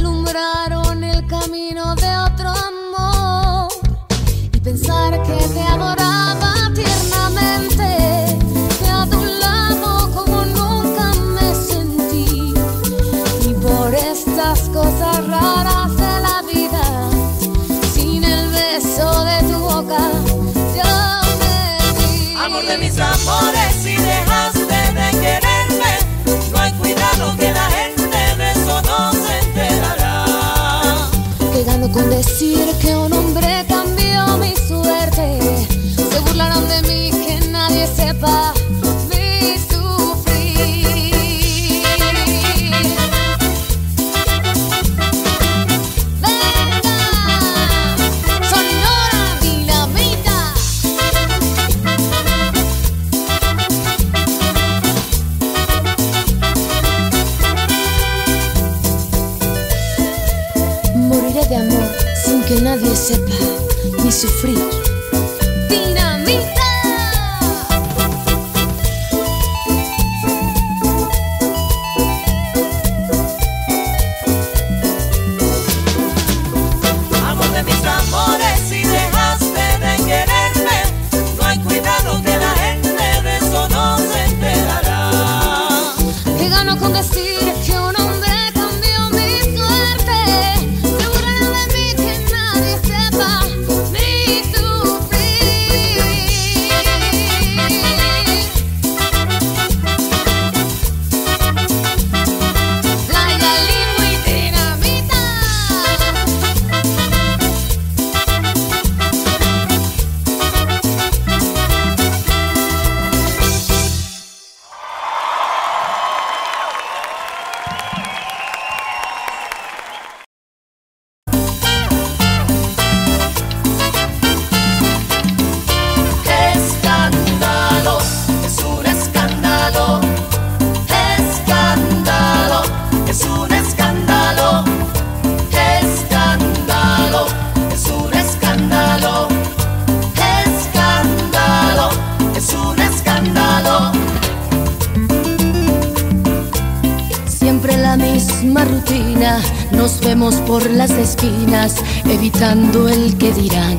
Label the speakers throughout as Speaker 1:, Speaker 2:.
Speaker 1: alumbraron el camino de otro amor y pensar que te adoraba. levar. por las esquinas, evitando el que dirán.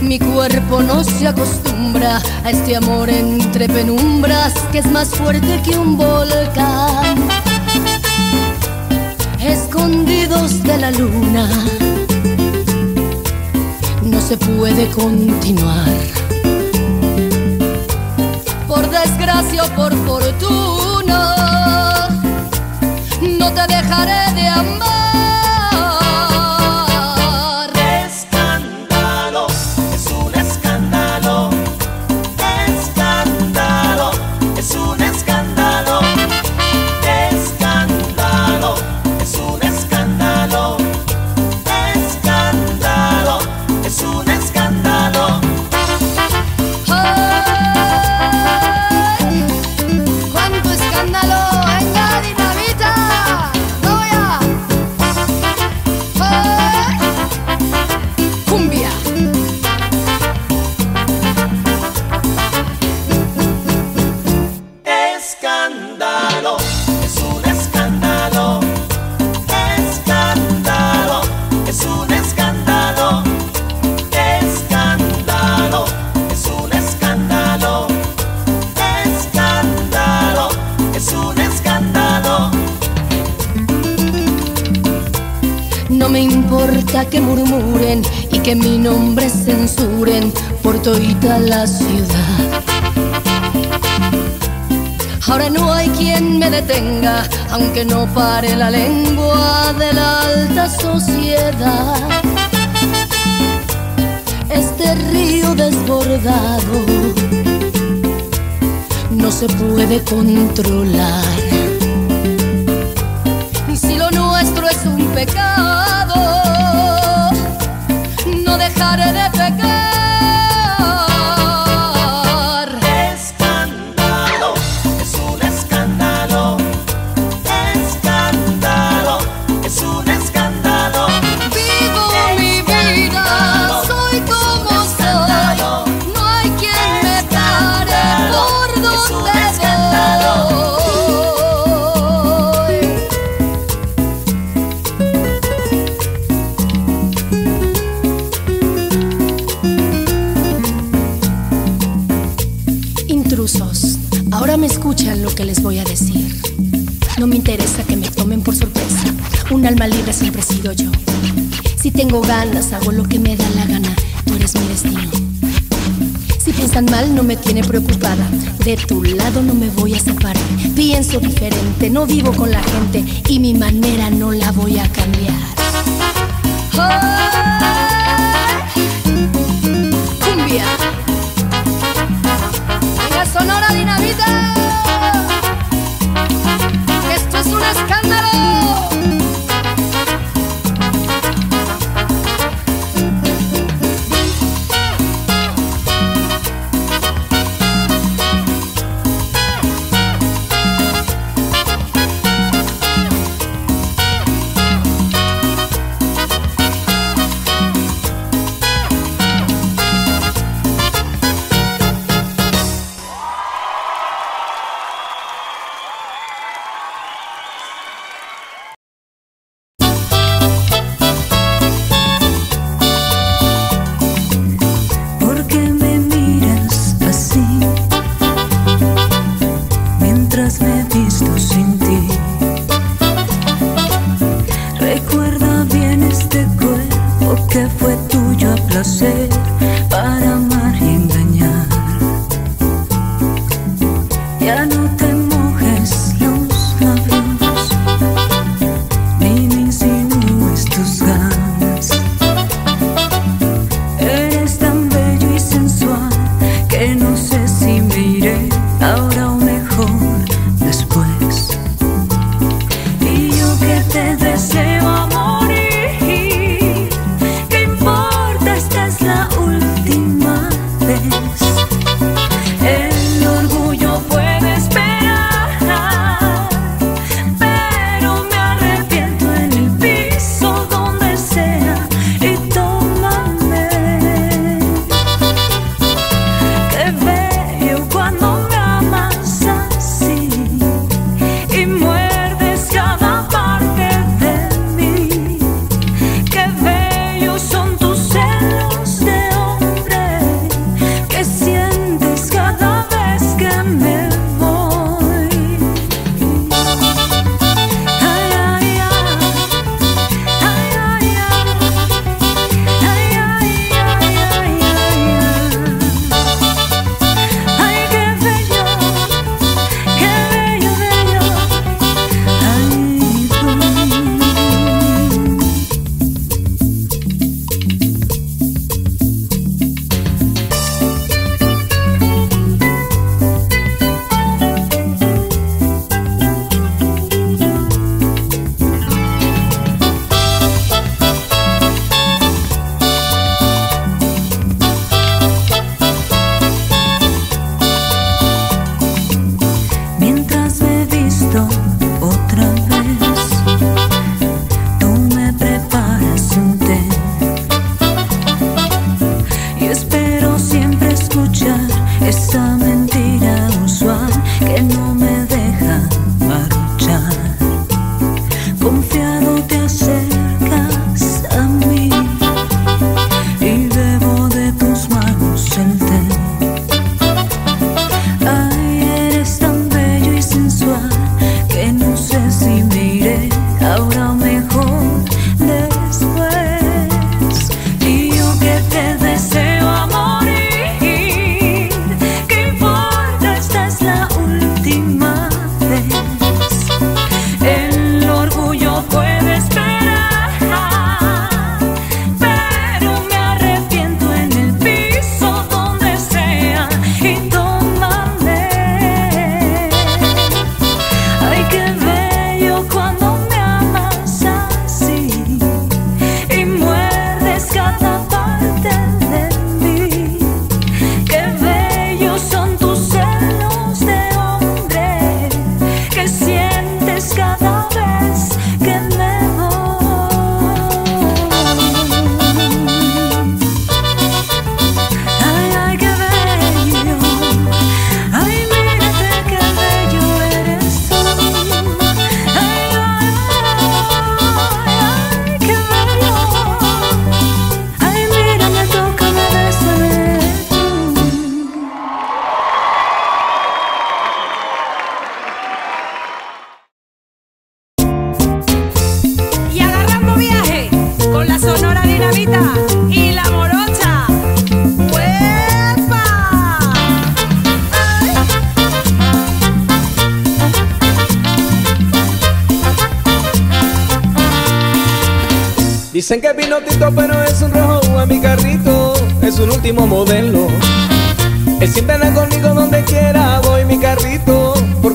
Speaker 1: Mi cuerpo no se acostumbra a este amor entre penumbras que es más fuerte que un volcán. Escondidos de la luna, no se puede continuar. Por desgracia o por fortuna no te dejaré de amar.
Speaker 2: Que mi nombre censuren por toda la ciudad. Ahora no hay quien me detenga, aunque no pare la lengua de la alta sociedad. Este río desbordado no se puede controlar. Si lo nuestro es un pecado, no dejaré de pecar. Yo. Si tengo ganas, hago lo que me da la gana. Tú eres mi destino. Si piensan mal, no me tiene preocupada. De tu lado no me voy a separar. Pienso diferente, no vivo con la gente y mi manera no la voy a cambiar. Cumbia. Venga, Sonora Dinamita. Esto es un escándalo.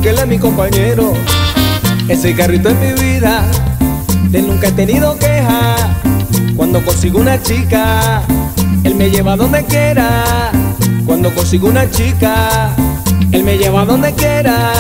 Speaker 3: él es mi compañero. Ese carrito es mi vida, de nunca he tenido queja. Cuando consigo una chica, él me lleva donde quiera. Cuando consigo una chica, él me lleva donde quiera.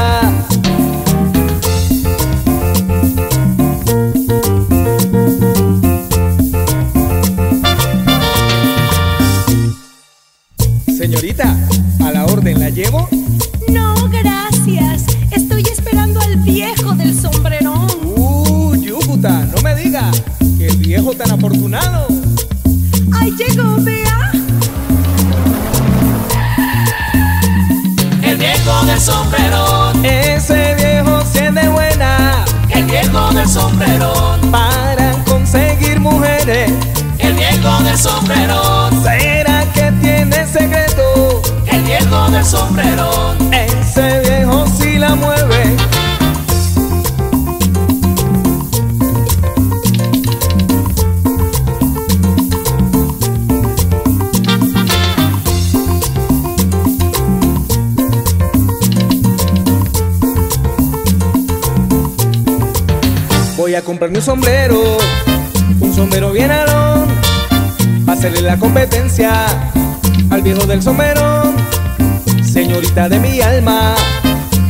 Speaker 3: comprarme un sombrero, un sombrero bien alón, para hacerle la competencia al viejo del sombrero. Señorita de mi alma,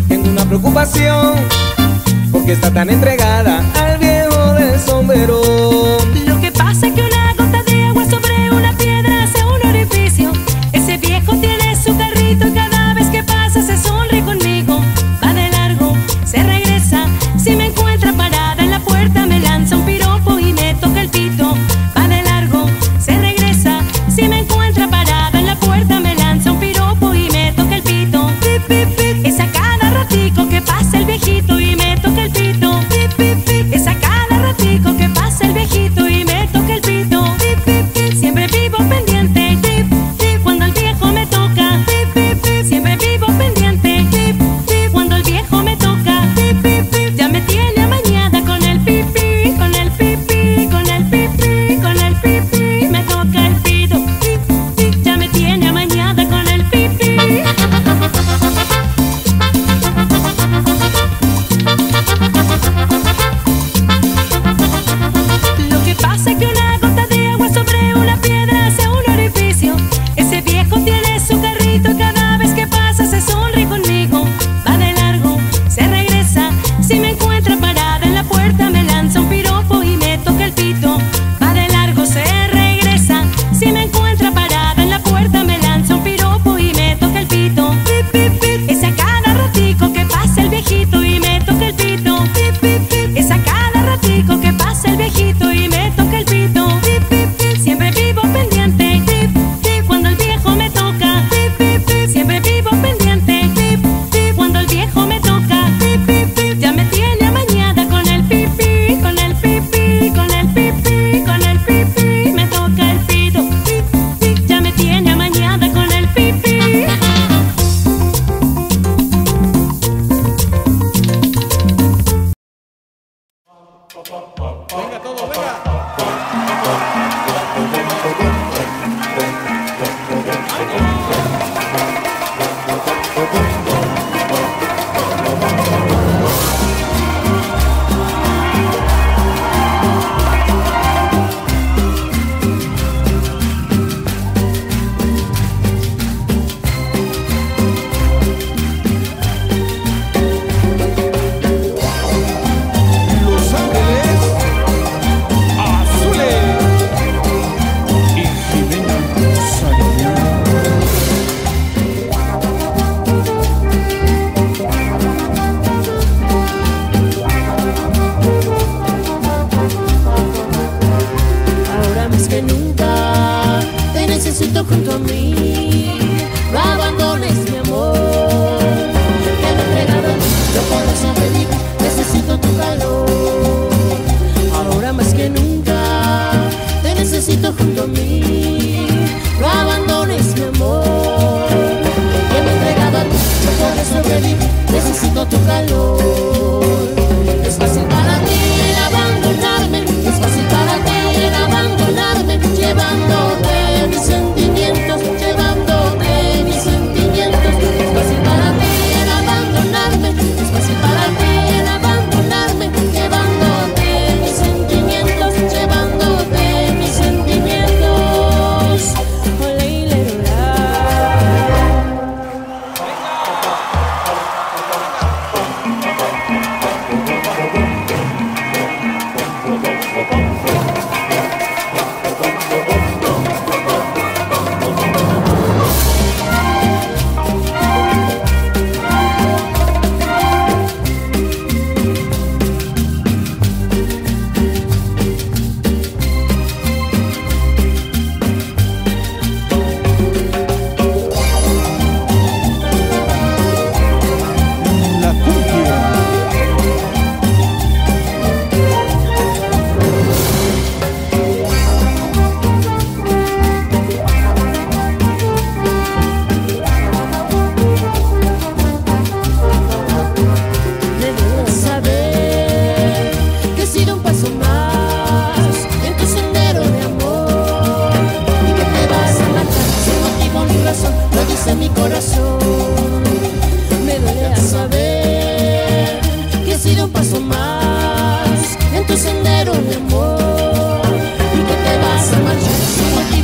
Speaker 3: tengo una preocupación, porque está tan entregada al viejo del sombrero.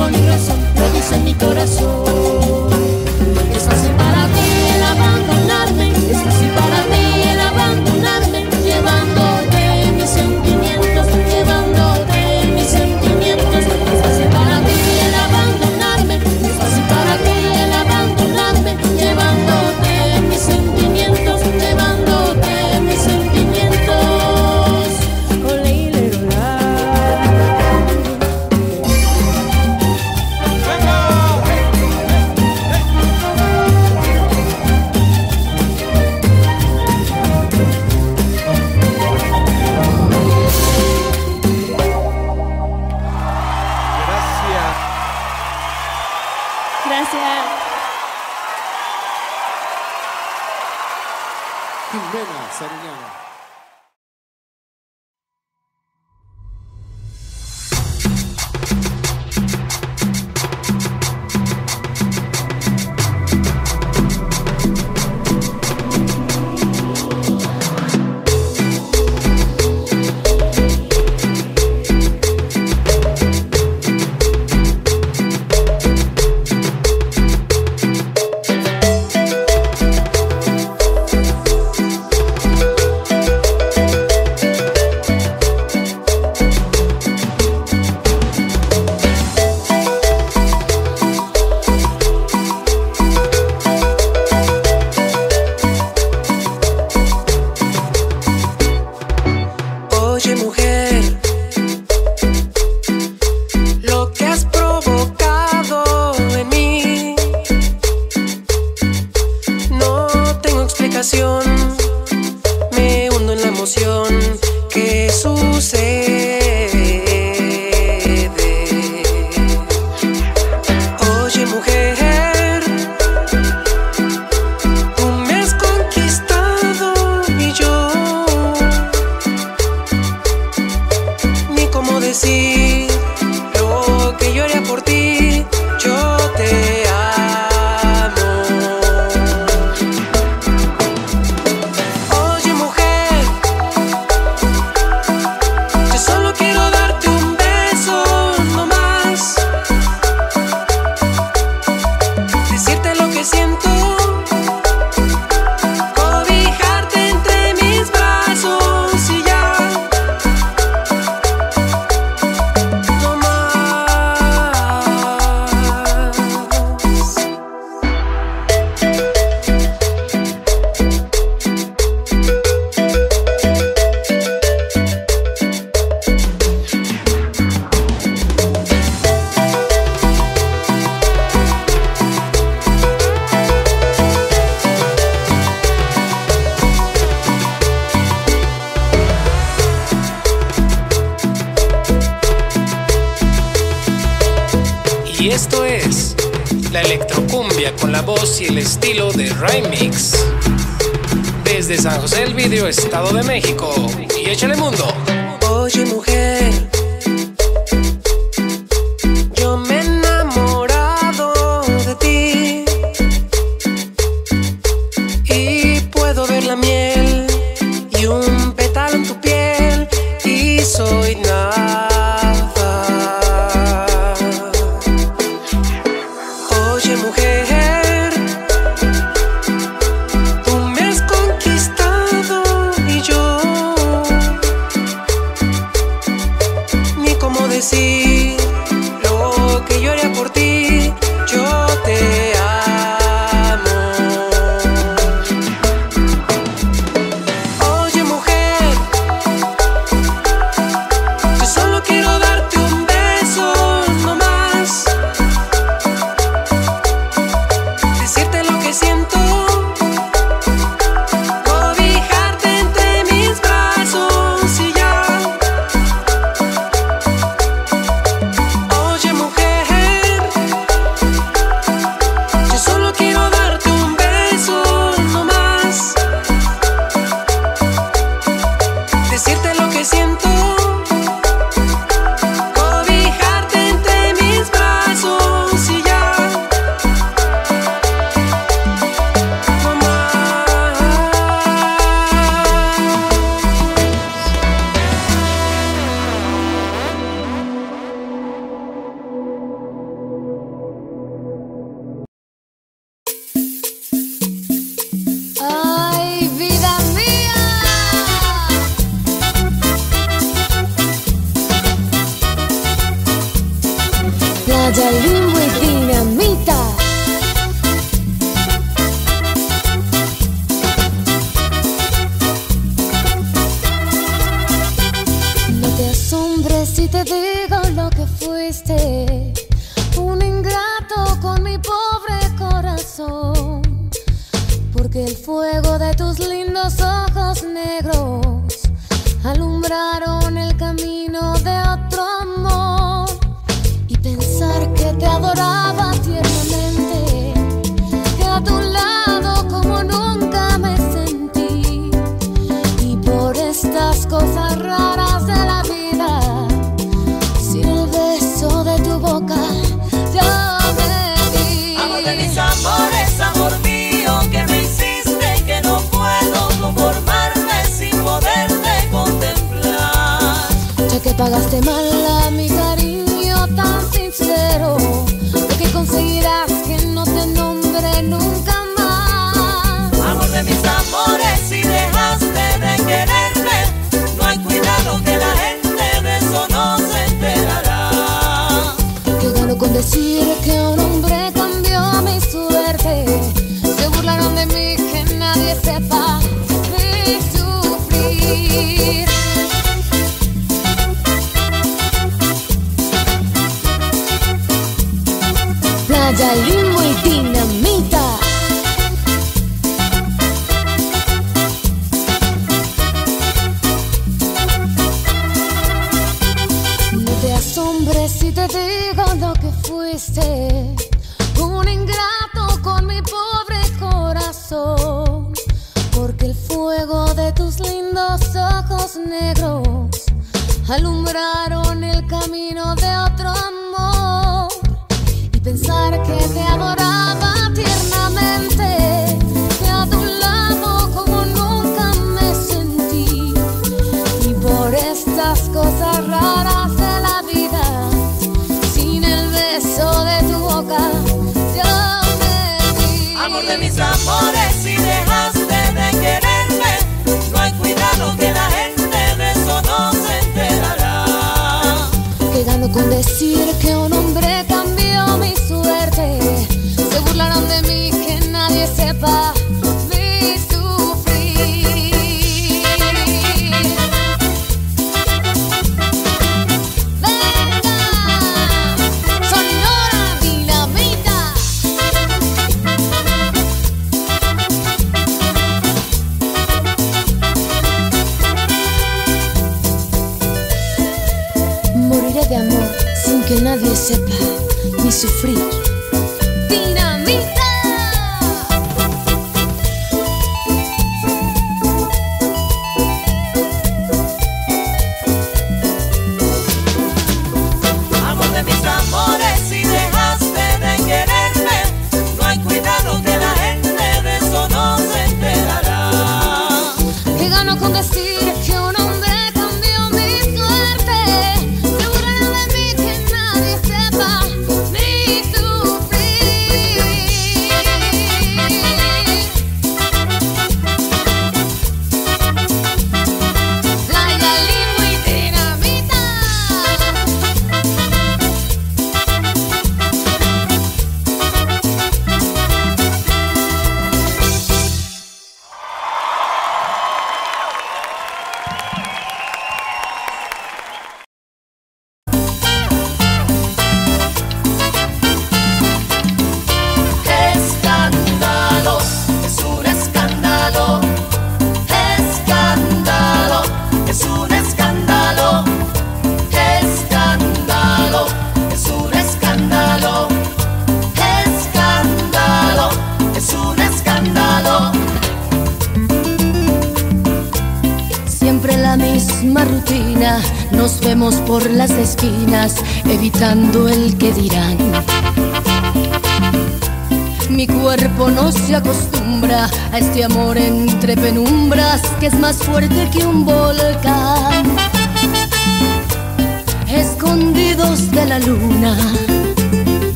Speaker 4: Motivo ni razón. Lo dice mi corazón.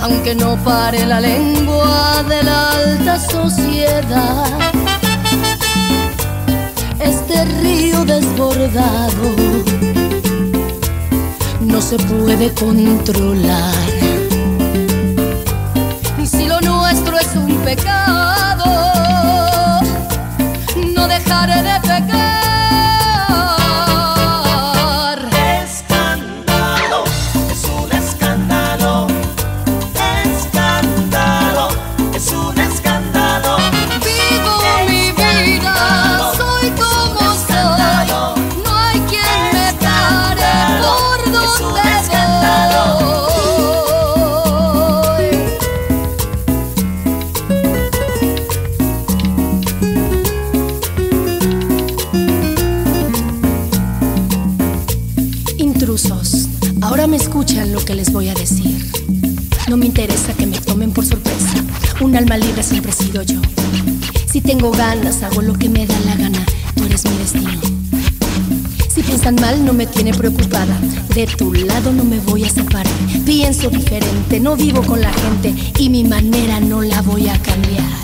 Speaker 2: aunque no pare la lengua de la alta sociedad. Este río desbordado no se puede controlar tiene preocupada. De tu lado no me voy a separar. Pienso diferente, no vivo con la gente y mi manera no la voy a cambiar.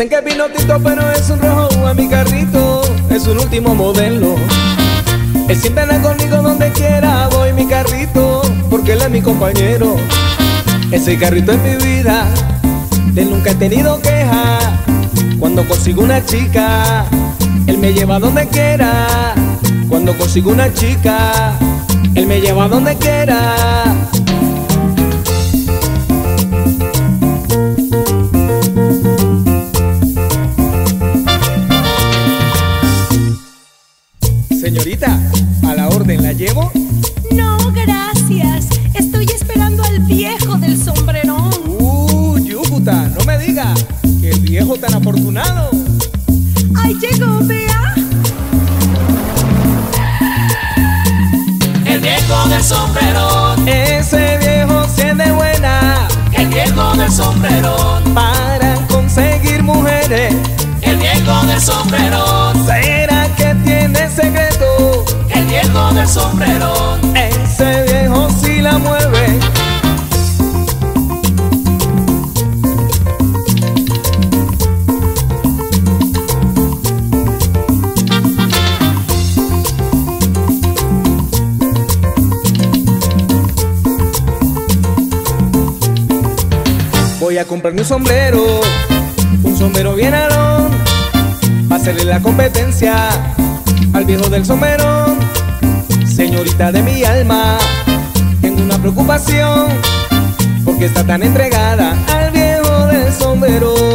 Speaker 3: Dicen que es pinotito pero es un rojo a mi carrito, es un último modelo. Él siempre anda conmigo donde quiera, voy mi carrito, porque él es mi compañero. Ese carrito es mi vida, de nunca he tenido queja. Cuando consigo una chica, él me lleva donde quiera. Cuando consigo una chica, él me lleva donde quiera.
Speaker 5: Sombrerón.
Speaker 3: Ese viejo sí la mueve. Voy a comprarme un sombrero, un sombrero bien alón, para hacerle la competencia al viejo del sombrerón. Señorita de mi alma, tengo una preocupación, porque está tan entregada al viejo del sombrerón.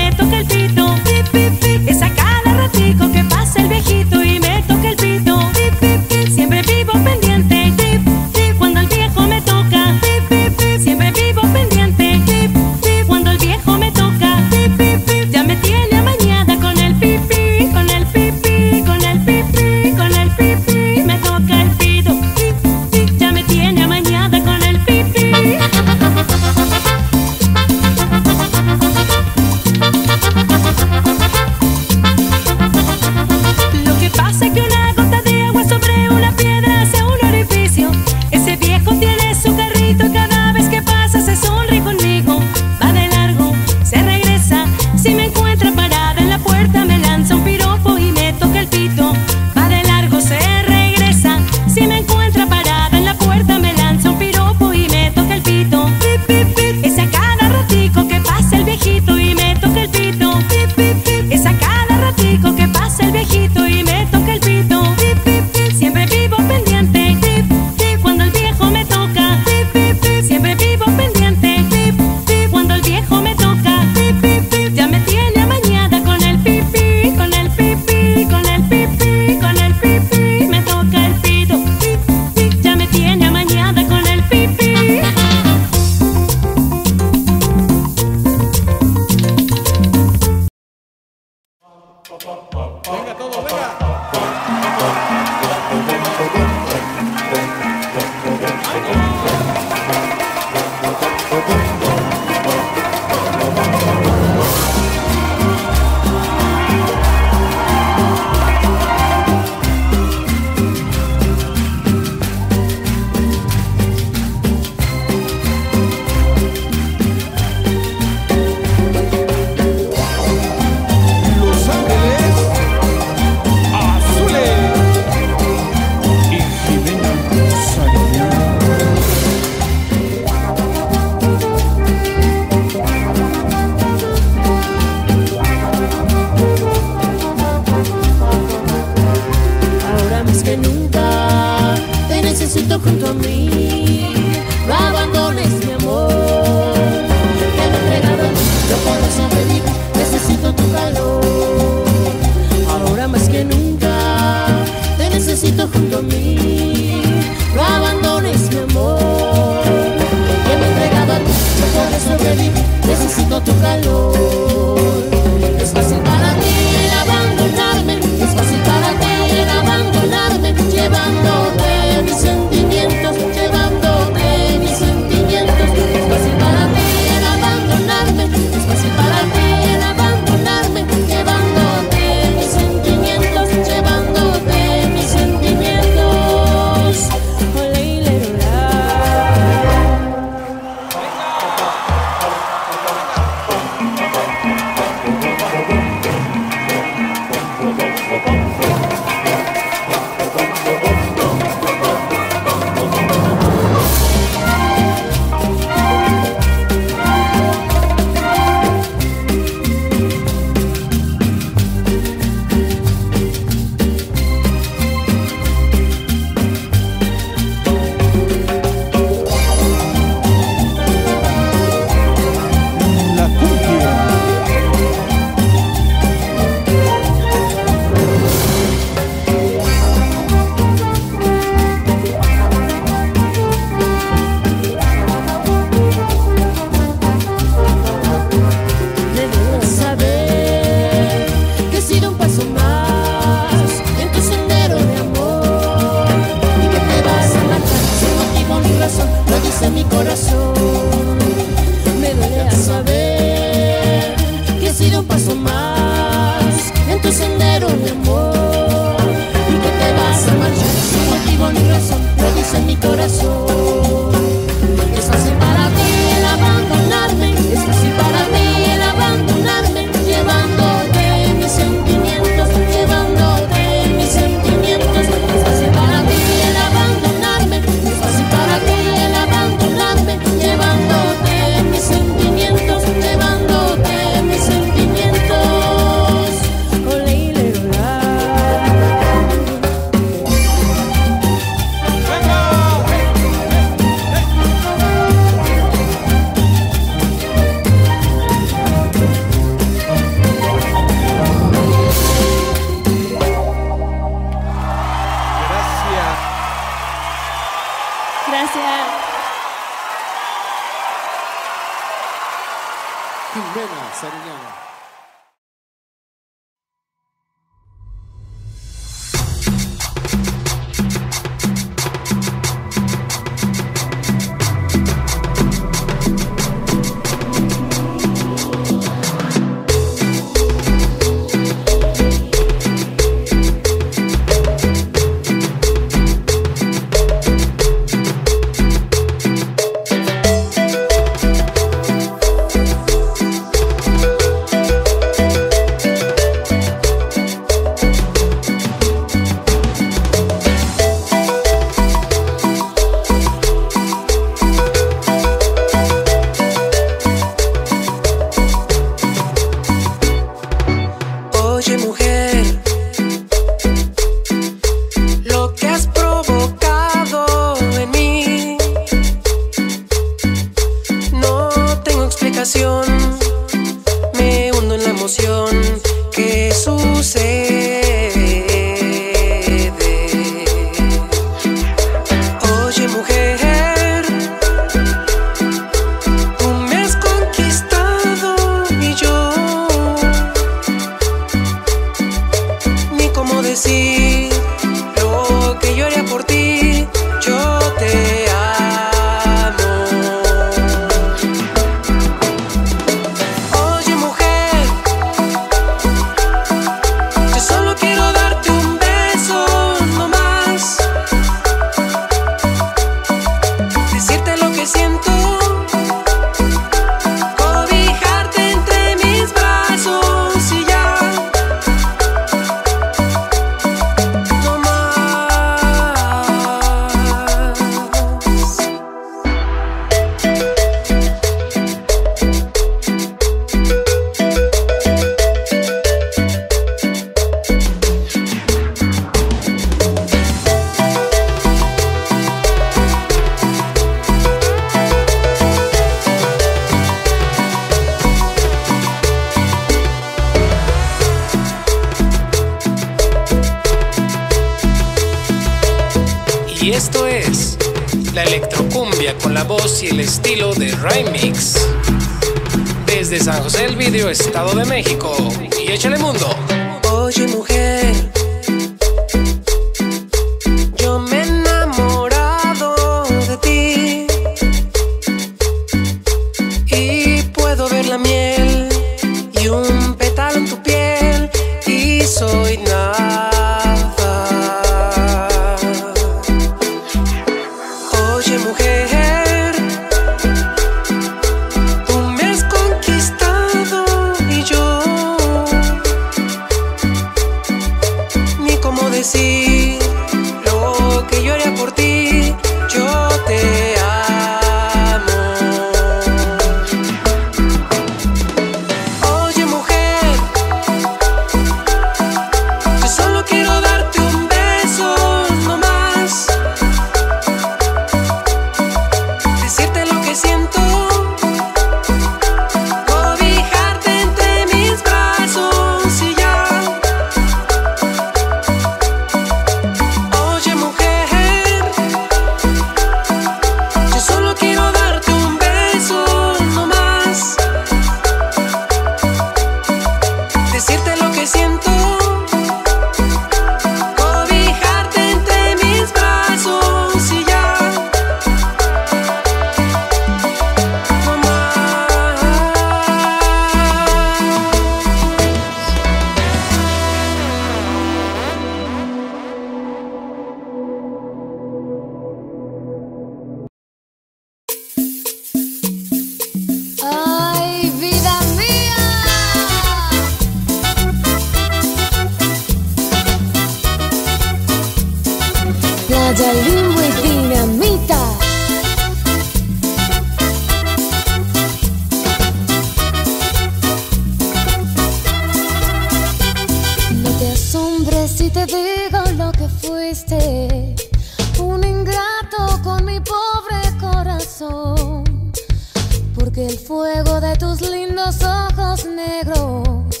Speaker 1: porque el fuego de tus lindos ojos negros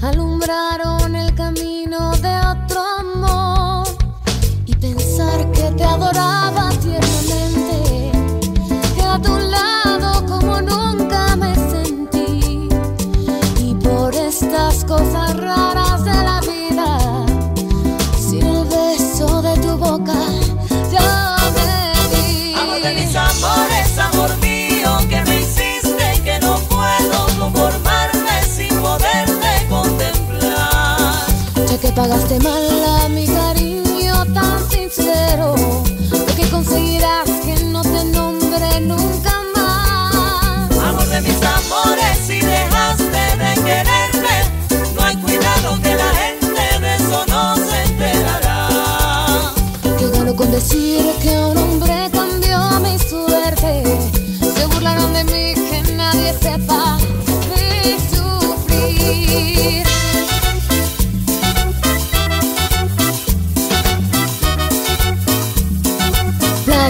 Speaker 1: alumbraron el camino de otro amor. Y pensar que te adoraba que pagaste mal
Speaker 5: la mitad.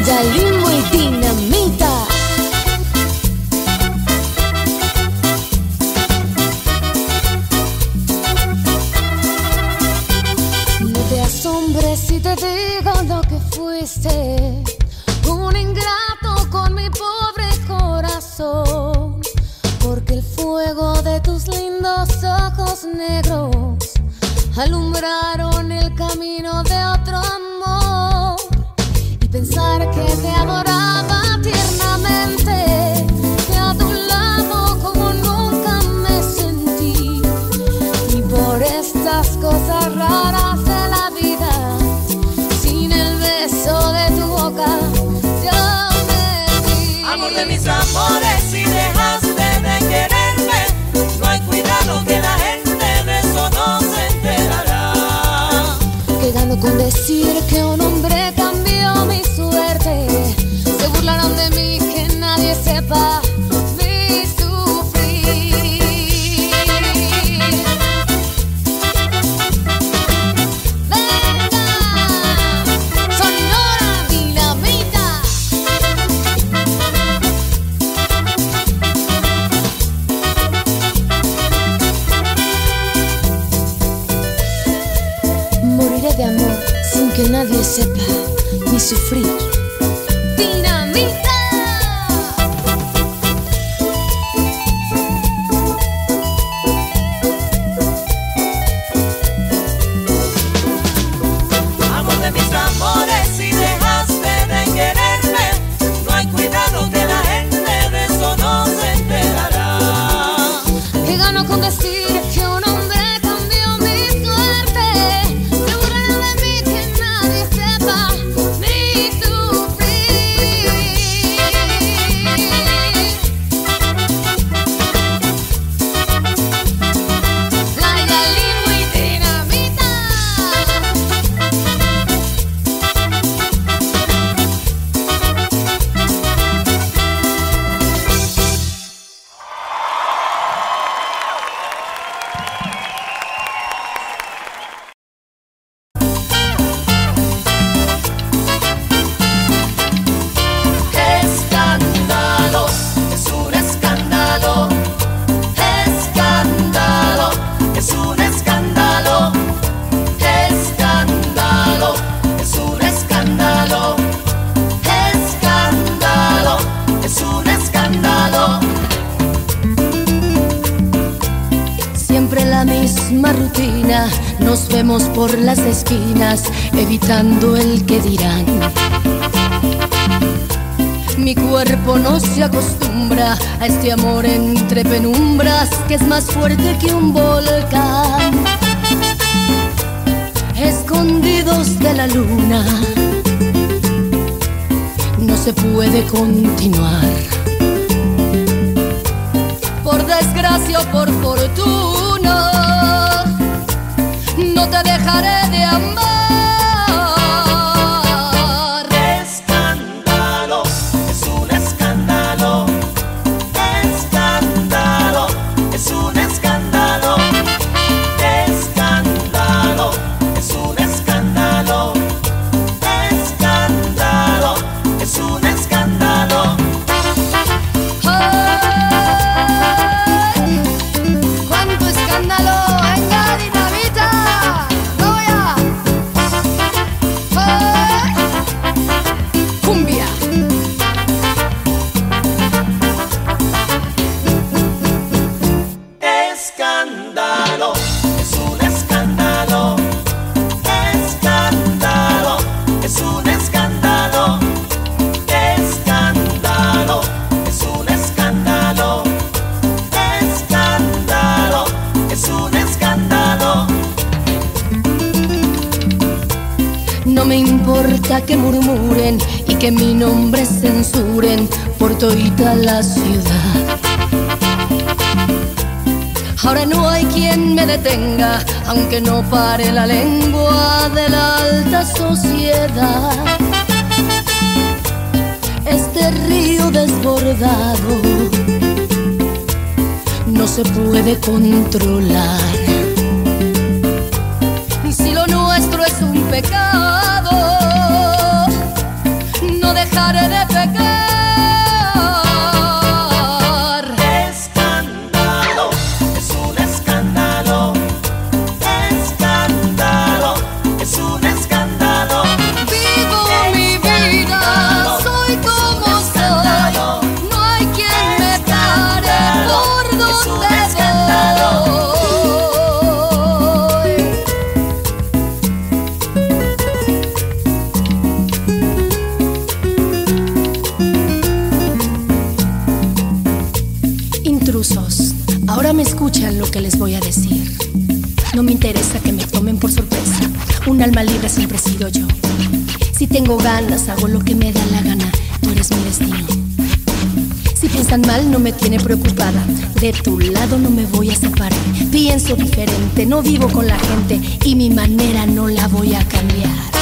Speaker 5: 在
Speaker 1: 雨。quando con decir que eu este amor entre penumbras que es más fuerte que un volcán. Escondidos de la luna, no se puede continuar. Por desgracia o por fortuna, no te dejaré de amar.
Speaker 6: que mi nombre censuren por toda la ciudad. Ahora no hay quien me detenga, aunque no pare la lengua de la alta sociedad. Este río desbordado no se puede controlar. Hare Krishna. preocupada. De tu lado no me voy a separar. Pienso diferente, no vivo con la gente y mi manera no la voy a cambiar.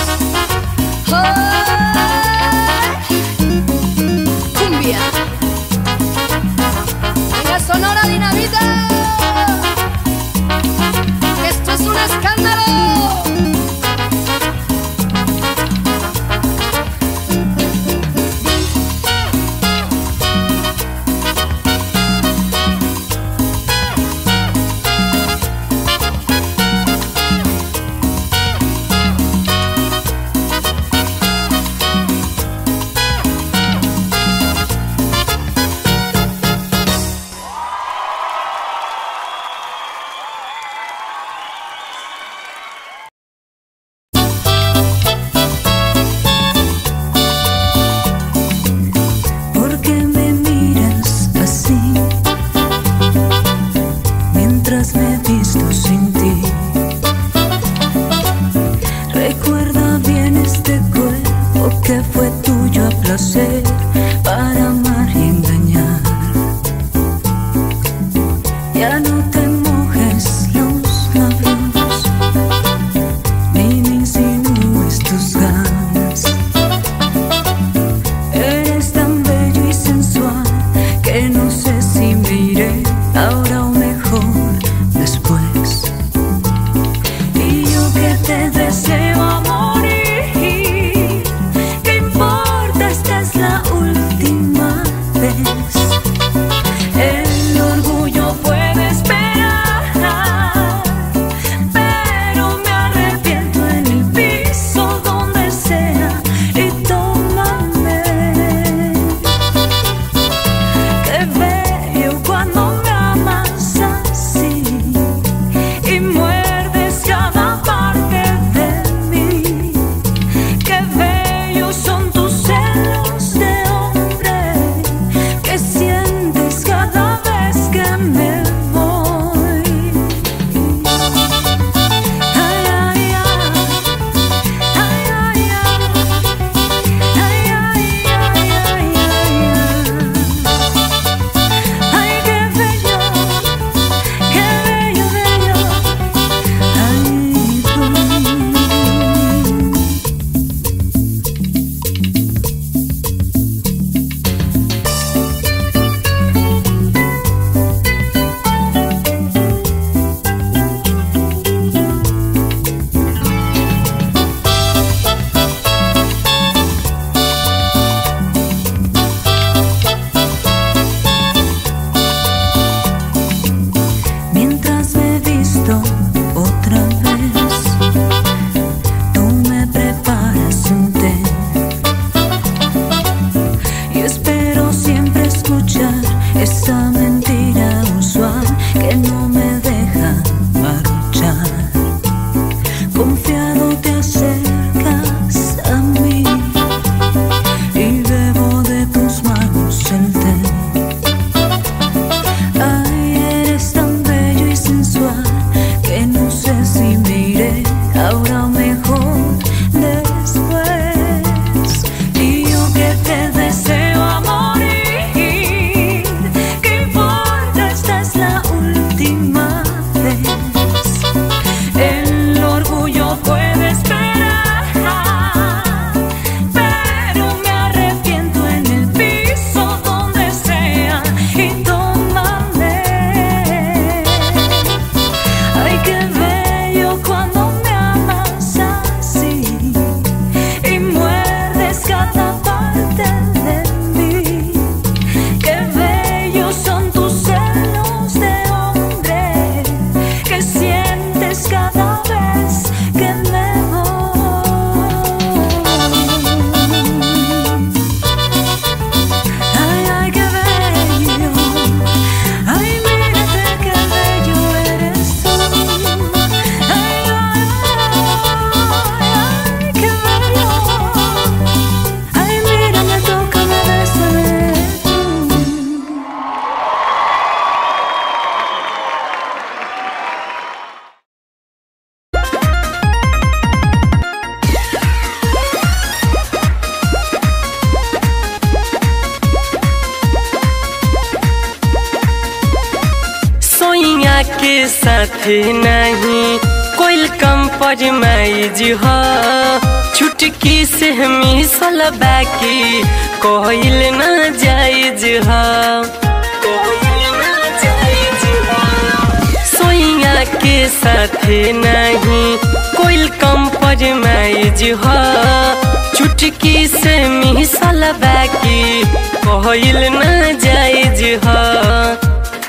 Speaker 7: कोइल ना जायज़ ह।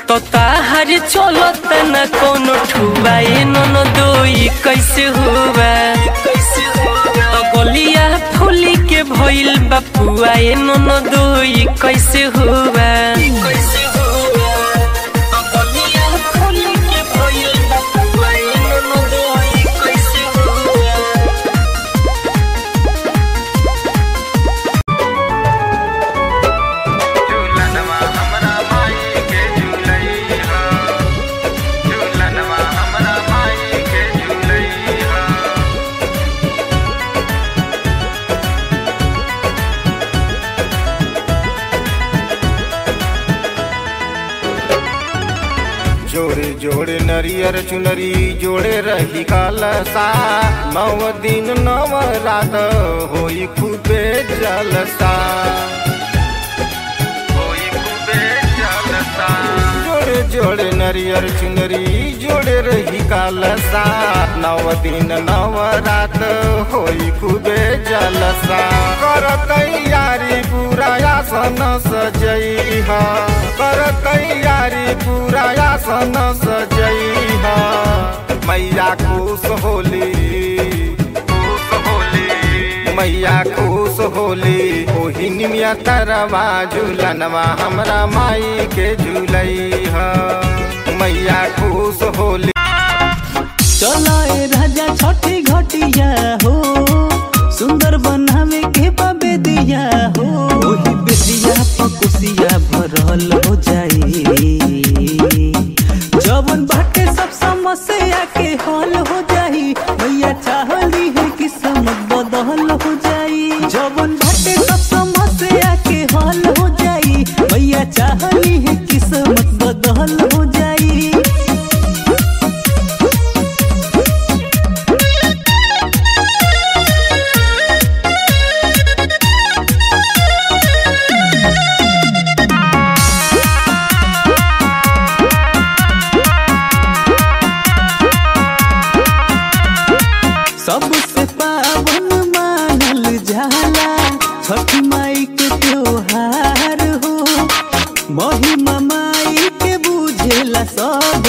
Speaker 7: तो ताहर चलत न कोनो ठुबाए नन दोई कैसे हुआ? तो गलिया फूली के भइल बपुआ ए नन दोई कैसे हुआ?
Speaker 8: जोड़े चुनरी जोड़े रही कलसा। नव दिन नव रात होई खूबे जलसा। होई खूबे जलसा। जोड़े जोड़े नरियर चुनरी जोड़े रही कलसा। नव दिन नव रात होई खूबे जलसा। कर तैयारी पूरा आसन सजई कर तैयारी पूरा आसन सजई हा मैया खुश होली खुश होली मैया खुश होली ओही निमिया तरवा झूलनवा हमरा माई के झूलई हा। मैया खुश होली।
Speaker 9: चलाए राजा छठी घटिया हो सुंदर बनावे के बाबे दिया हो ओही बेदिया पकुसिया भरल हो जाई। जवन बाटे, सब समस्या के हल हो जाई। भैया चाहली है कि समझ बदल हो जाई। छठ माई के त्योहार हो महिमा माई के बुझेला सब